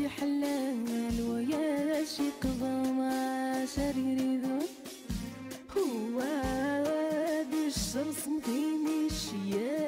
شتي حلال ويا شي قضاء شريري هو دي الشرس مديني الشياقة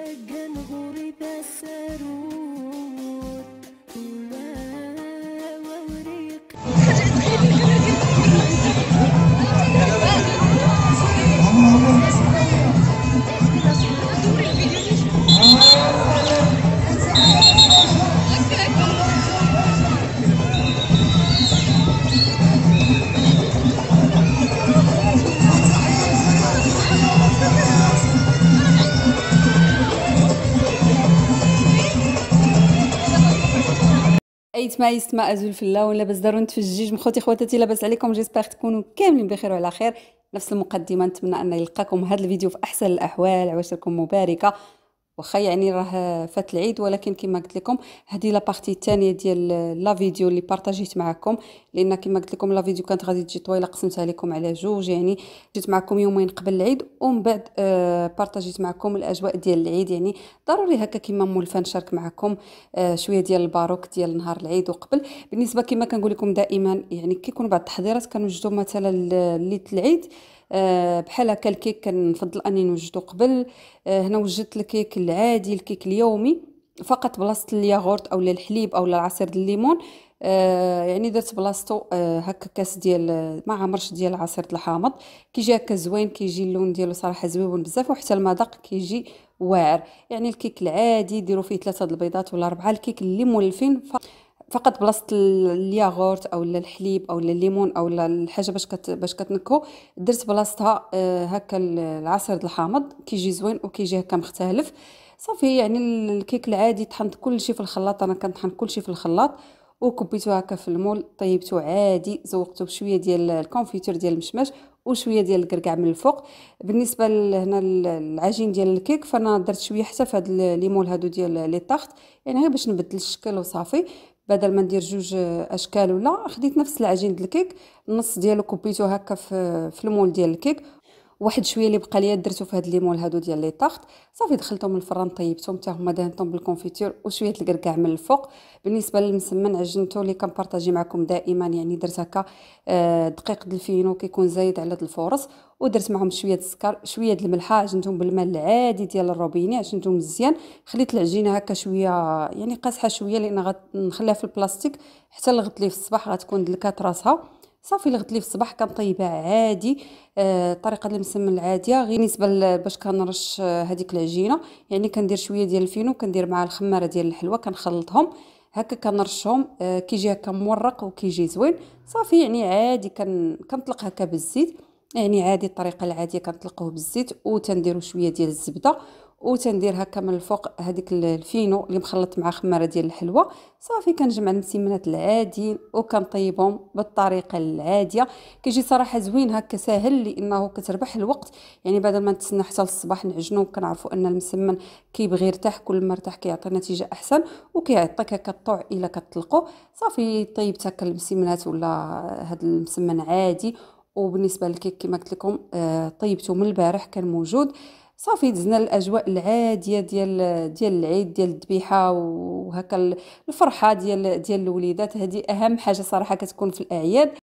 ايتما ايتما أزول في الله لاباس دارون في الجيج. مخوتي خواتاتي لاباس عليكم. جيسبر تكونوا كاملين بخير وعلى خير. نفس المقدمة نتمنى أن يلقاكم هذا الفيديو في أحسن الأحوال. عواشركم مباركة. واخا يعني راه فات العيد ولكن كما قلت لكم هذه la partie الثانية ديال la vidéo اللي partagيت معكم لأن كما قلت لكم la vidéo كانت غادي تجي طويلة قسمتها لكم على جوج يعني جيت معكم يومين قبل العيد ومن بعد آه partagيت معكم الأجواء ديال العيد. يعني ضروري هكا كما مولفة نشارك معكم آه شوية ديال الباروك ديال نهار العيد وقبل. بالنسبة كما كنقول لكم دائما يعني كيكون بعض التحضيرات كنوجدوا مثلا ليلة العيد آه، بحال هكا الكيك كنفضل أني نوجدو قبل. آه، هنا وجدت الكيك العادي الكيك اليومي فقط بلاصة الياغورت أو الحليب أو العصير ديال الليمون آه يعني درت بلاصتو آه هكا كاس ديال ما عمرش ديال عصير الحامض. كيجي هكا زوين كيجي اللون ديالو صراحة زوين بزاف وحتى المذاق كيجي واعر. يعني الكيك العادي ديروا فيه ثلاثة البيضات ولا اربعه الكيك اللي مولفين ف... فقط بلاصة الياغورت أو الحليب أو الليمون أو الحاجة باش كت باش كتنكو درت بلاصتها آه هكا العصير الحامض كيجي زوين وكيجي هكا مختلف. صافي يعني الكيك العادي طحنت كلشي في الخلاط. أنا كنطحن كلشي في الخلاط وكبيتو هكا في ال moule طيبتو عادي. زوقتو بشوية ديال ال confiture ديال المشماش وشوية ديال الكركاع من الفوق. بالنسبة هنا العجين ديال الكيك فأنا درت شوية حتى في هاد les moules هادو ديال les tartes. يعني غير باش نبدل الشكل وصافي. بدل ما ندير جوج أشكال ولا خديت نفس العجين ديال الكيك النص ديالو كبيتو هكا في, في ال moule ديال الكيك واحد شوية اللي بقى ليا درتو في هاد les moules هادو ديال les tartes. صافي دخلتهم الفران طيبتهم حتى هما دهنتهم بال confiture وشوية الكركاع من الفوق. بالنسبة للمسمن عجنتو اللي كنبارطاجي معكم دائما يعني درت هكا آه، دقيق الفينو كيكون زايد على ال force ودرت معهم شوية السكر شوية الملحة عجنتهم بالماء العادي ديال الروبيني عجنتهم مزيان. خليت العجينة هكا شوية يعني قاصحه شوية لأن غنخليها في البلاستيك حتى لغد ليه في الصباح غتكون دلكات راسها. صافي لغد ليه في الصباح كنطيبها عادي. آه طريقة المسمن العادية غير بالنسبة باش كنرش آه هذيك العجينة. يعني كندير شوية ديال الفينو كندير مع الخمارة ديال الحلوة كنخلطهم. هكا كنرشهم آه كيجي هكا مورق وكيجي زوين. صافي يعني عادي كن كنطلق هكا بالزيت. يعني عادي الطريقة العادية كنطلقوه بالزيت وتنديروا شوية ديال الزبدة. وتندير هكا من الفوق هذيك الفينو اللي مخلط مع خمارة ديال الحلوى صافي كنجمع المسمنات العاديين وكنطيبهم بالطريقة العادية. كيجي صراحة زوين هكا ساهل لأنه كتربح الوقت. يعني بدل ما نتسنى حتى للصباح نعجنو كنعرفوا أن المسمن كيبغي يرتاح كل ما ارتاح كيعطي نتيجة أحسن وكيعطيك هكا الطوع إلا كتطلقو. صافي طيبت هكا المسمنات ولا هذا المسمن عادي. وبالنسبة للكيك كما قلت لكم آه طيبته من البارح كان موجود. صافي دزنا الأجواء العادية ديال ديال العيد ديال الذبيحة وهكا الفرحة ديال ديال الوليدات. هذه أهم حاجة صراحة كتكون في الأعياد.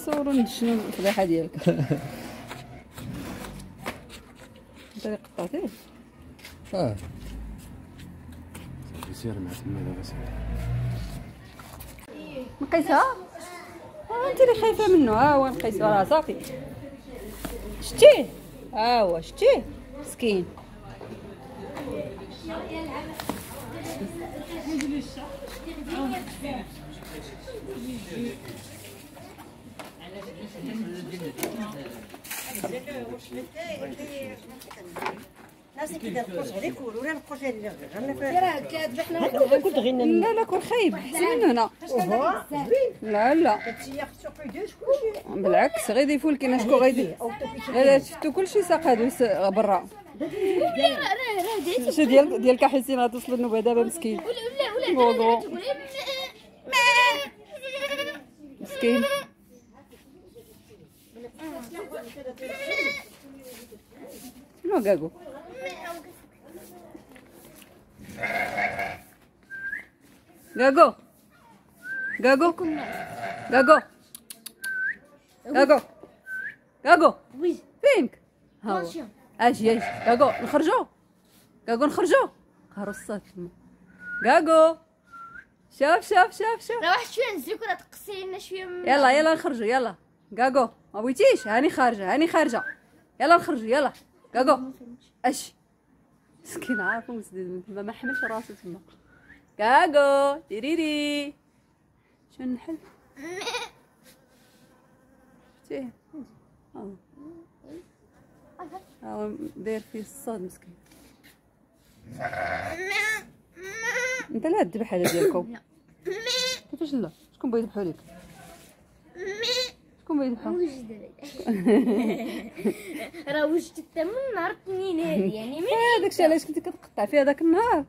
صوروا شنو الفضيحة ديالك. اللي قطعتيه آه سير مع تما دابا نقيسها؟ آه انت اللي خايفة منه. ها هو نقيسها صافي. شتيه ها هو شتيه مسكين. لا لا كون خايب احسن من هنا لا لا بالعكس غير يديفوا لك شكون غيدي لا شفتوا كلشي ساق هادو برا شي ديال ديال كحسين غتوصل النوبه دابا مسكين ولا ولا مسكين شنو كاكو كاكو كاكو كاكو كاكو كاكو فينك ها هو. أجي أجي كاكو نخرجوا كاكو نخرجوا قهروا الصوت تما كاكو شوف شوف شوف شوف واحد شوية نزلك ولا تقصي لنا شوية يلا يلا نخرجوا يلا كاكو ما بغيتيش هاني خارجة هاني خارجة. يلا نخرجوا يلا. كاكو أش. مسكين عارف مسدود من تما ما حملش راسو تما كاكو تيريري. شنو نحل؟ شتيه ها هو داير فيه الصاد مسكين. انت لا تذبح هذا ديالكم. كيفاش لا؟ شكون بغا يذبحوا لك؟ شكون وجد راه وجدت حتى من نهار الاثنين هادي يعني من داكشي علاش كنتي كتقطع فيها داك النهار؟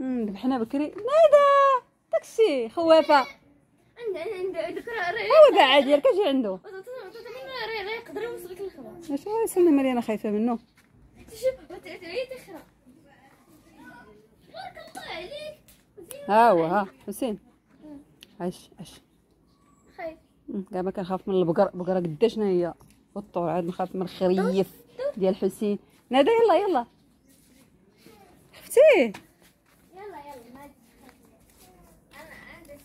ذبحنا بكري. نايضة داكشي خوافة. عند عند عندك راه هو كاع ديالك أجي عنده. راه يقدر يوصلك الخبر. اش هو يسمي مريم خايفة منه. شوف تخرا بارك الله عليك. ها هو ها حسين. خايف مم، كاع ما كنخاف من البقر. البقرة قداشنا هي والطور عاد نخاف من الخريف ديال حسين. نادا يلا يلا. خفتي يلا يلا ما أنا عندي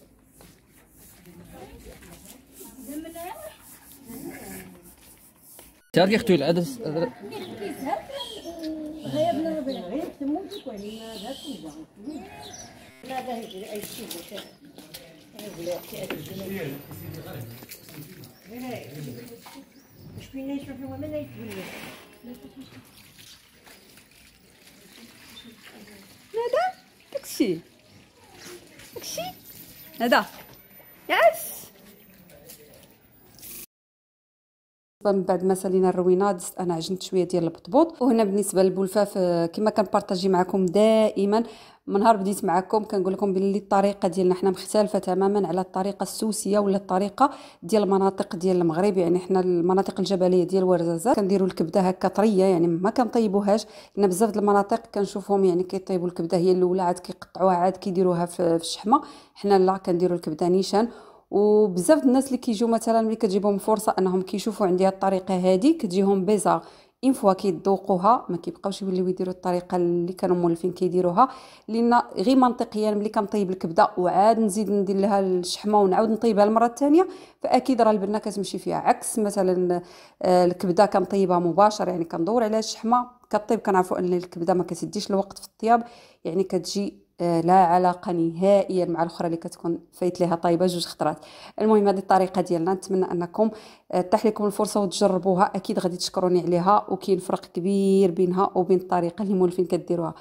تعرفي أختي العدس داكشي داكشي نادا ياس من بعد ما سالينا الروينة دزت أنا عجنت شوية ديال البطبوط. وهنا بالنسبة للبولفاف آه، كما كنبارطاجي معكم دائما من نهار بديت معكم كنقول لكم بلي الطريقة ديالنا حنا مختلفة تماما على الطريقة السوسية ولا الطريقة ديال المناطق ديال المغرب. يعني حنا المناطق الجبلية ديال ورزازات كنديروا الكبدة هكا طرية يعني ما كنطيبوهاش. لأن بزاف د المناطق كنشوفهم يعني كيطيبوا الكبدة هي الأولى عاد كيقطعوها عاد كيديروها في الشحمة. حنا لا كنديروا الكبدة نيشان. وبزاف الناس اللي كيجيو مثلا ملي كتجيبهم فرصة أنهم كيشوفوا عندي هاد الطريقة هادي كتجيهم bizarre une fois كيذوقوها ما كيبقاوش يوليو يديروا الطريقة اللي كانوا مولفين كيديروها لأن غير منطقيا ملي كنطيب الكبدة وعاد نزيد ندير لها الشحمة ونعاود نطيبها المره الثانية فأكيد راه البنه كتمشي فيها. عكس مثلا آه، الكبدة كنطيبها مباشر يعني كندور عليها الشحمة كطيب كنعرفوا أن الكبدة ما كتديش الوقت في الطياب يعني كتجي لا علاقة نهائيا مع الأخرى اللي كتكون فايت ليها طايبة جوج خطرات. المهم هذه الطريقة ديالنا نتمنى أنكم آه، تتاح لكم الفرصة وتجربوها. أكيد غادي تشكروني عليها وكاين فرق كبير بينها وبين الطريقة اللي مولفين كديروها.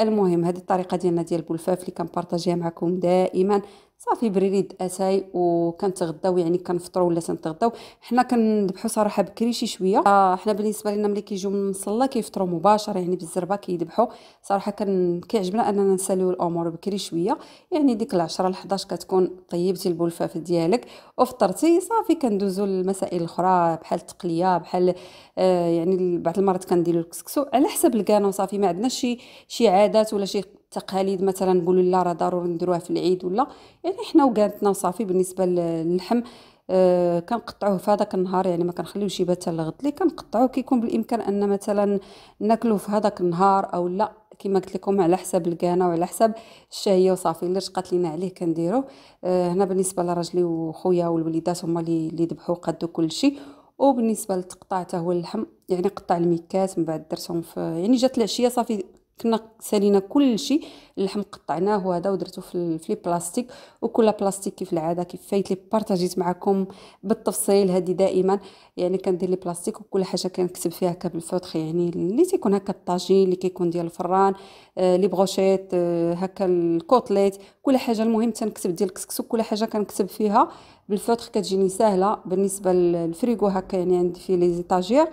المهم هذه الطريقة ديالنا ديال البولفاف اللي كنبارطاجيها معكم دائما. صافي بريد اتاي وكنتغداو يعني كنفطروا ولا تنتغداو. حنا كنذبحوا صراحة بكري شي شوية. آه حنا بالنسبة لنا ملي كيجيو من المصلى كيفطروا مباشره يعني بالزربة كيذبحوا صراحة كان كيعجبنا أننا نساليو الأمور بكري شوية. يعني ديك العشرة ل 11 كتكون طيبتي البولفاف ديالك. وفطرتي صافي كندوزو للمسائل الأخرى بحال التقلية بحال آه يعني بعض المرات كنديروا الكسكسو على حسب الكانو. صافي ما عندناش شي شي عادات ولا شي تقاليد مثلا نقولوا لا راه ضروري نديروها في العيد ولا. يعني حنا وقالتنا وصافي بالنسبة للحم آه كنقطعوه في هذاك النهار يعني ما كنخليوش يبات للغد لي كنقطعوه؟ كيكون بالإمكان أن مثلا ناكلوه في هذاك النهار أو لا. كما قلت لكم على حساب الكانه وعلى حساب الشهيه وصافي. اللي رشقات لينا عليه كنديروه آه هنا بالنسبة لراجلي وخويا والوليدات هما اللي ذبحوا قدوا كل شيء. وبالنسبة للتقطاع حتى هو اللحم يعني قطع الميكات من بعد درتهم في يعني جات العشية صافي. كنا سالينا كل شيء اللحم قطعناه وهذا ودرته في في بلاستيك. وكل بلاستيك كيف العادة كيف فايت لي بارطاجيت معكم بالتفصيل هذه دائما. يعني كندير les plastiques وكل حاجة كنكتب فيها هكا بال feutre يعني اللي تيكون هكا الطاجين اللي كيكون ديال الفران آه les brochettes آه هكا ال côtelettes. كل حاجة المهم تنكتب ديال الكسكسو كل حاجة كنكتب فيها بال feutre كتجيني سهله بالنسبة للفريغو هكا يعني عندي فيه les étagères.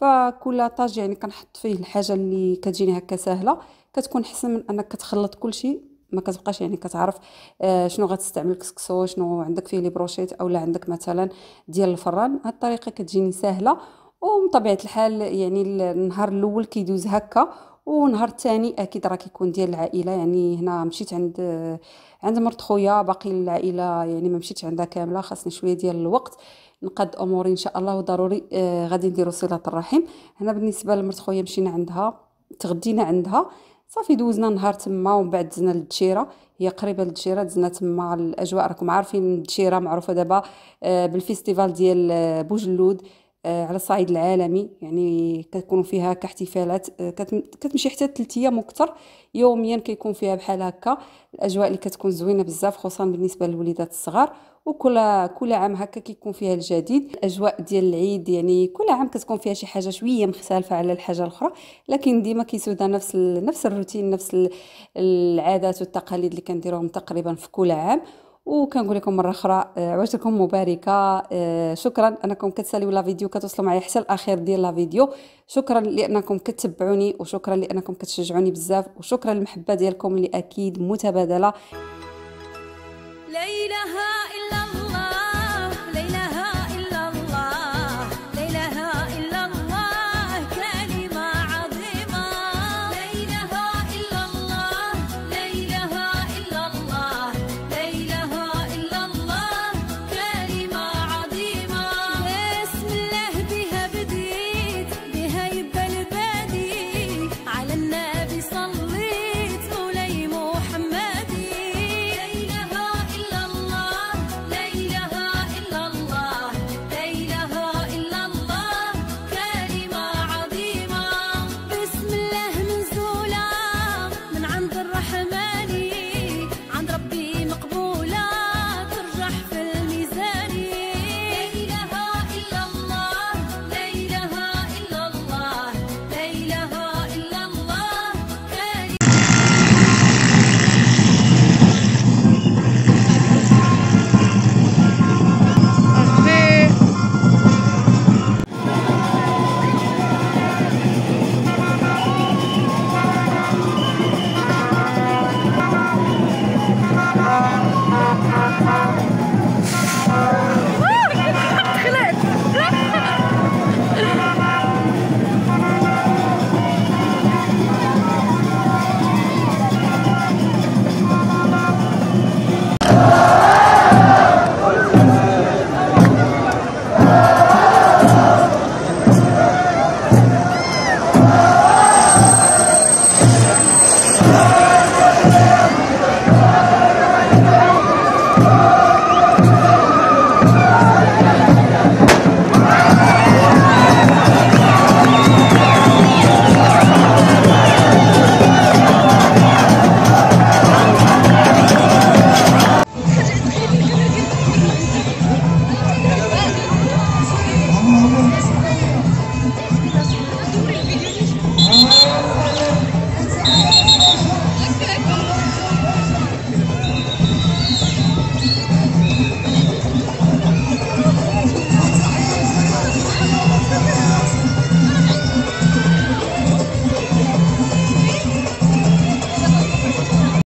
فكل étage يعني كنحط فيه الحاجة اللي كتجيني هكا ساهله كتكون احسن من أنك كتخلط كل شيء ما كتبقاش يعني كتعرف آه شنو غتستعمل كسكسو شنو عندك فيه les brochettes اولا عندك مثلا ديال الفران. هاد الطريقة كتجيني ساهله ومن طبيعة الحال يعني النهار الأول كيدوز هكا ونهار الثاني أكيد راه كيكون ديال العائلة. يعني هنا مشيت عند عند مرت خويا باقي العائلة يعني ما مشيتش عندها كاملة خاصني شوية ديال الوقت. نقد اموري إن شاء الله وضروري آه غادي نديرو صلة الرحم. هنا بالنسبة لمرت خويا مشينا عندها تغدينا عندها. صافي دوزنا نهار تما ومن بعد دزنا للدشيرة. هي قريبة للدشيرة دزنا تما الأجواء. راكم عارفين الدشيرة معروفة دابا آه بال festival ديال آه بوجلود. على الصعيد العالمي يعني كتكون فيها كاحتفالات آه، كتمشي حتى 3 أيام وكثر يوميا كيكون فيها بحال هكا الأجواء اللي كتكون زوينة بزاف خصوصا بالنسبة للوليدات الصغار. وكل كل عام هكا كيكون فيها الجديد. الأجواء ديال العيد يعني كل عام كتكون فيها شي حاجة شوية مختلفة على الحاجة الأخرى. لكن ديما كيسودها نفس نفس الروتين نفس العادات والتقاليد اللي كنديروهم تقريبا في كل عام. وكنقول لكم مرة أخرى آه، عواشركم مباركة. آه، شكرا أنكم كتساليو لا فيديو كتوصلوا معايا حتى الأخير ديال لا فيديو. شكرا لأنكم كتبعوني وشكرا لأنكم كتشجعوني بزاف وشكرا للمحبة ديالكم اللي أكيد متبادلة.